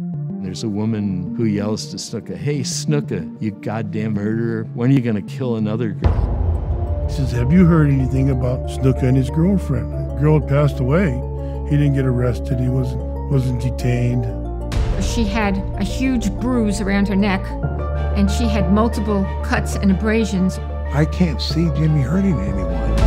There's a woman who yells to Snuka, Hey, Snuka, you goddamn murderer, when are you going to kill another girl? He says, Have you heard anything about Snuka and his girlfriend? The girl had passed away. He didn't get arrested, he wasn't, wasn't detained. She had a huge bruise around her neck, and she had multiple cuts and abrasions. I can't see Jimmy hurting anyone.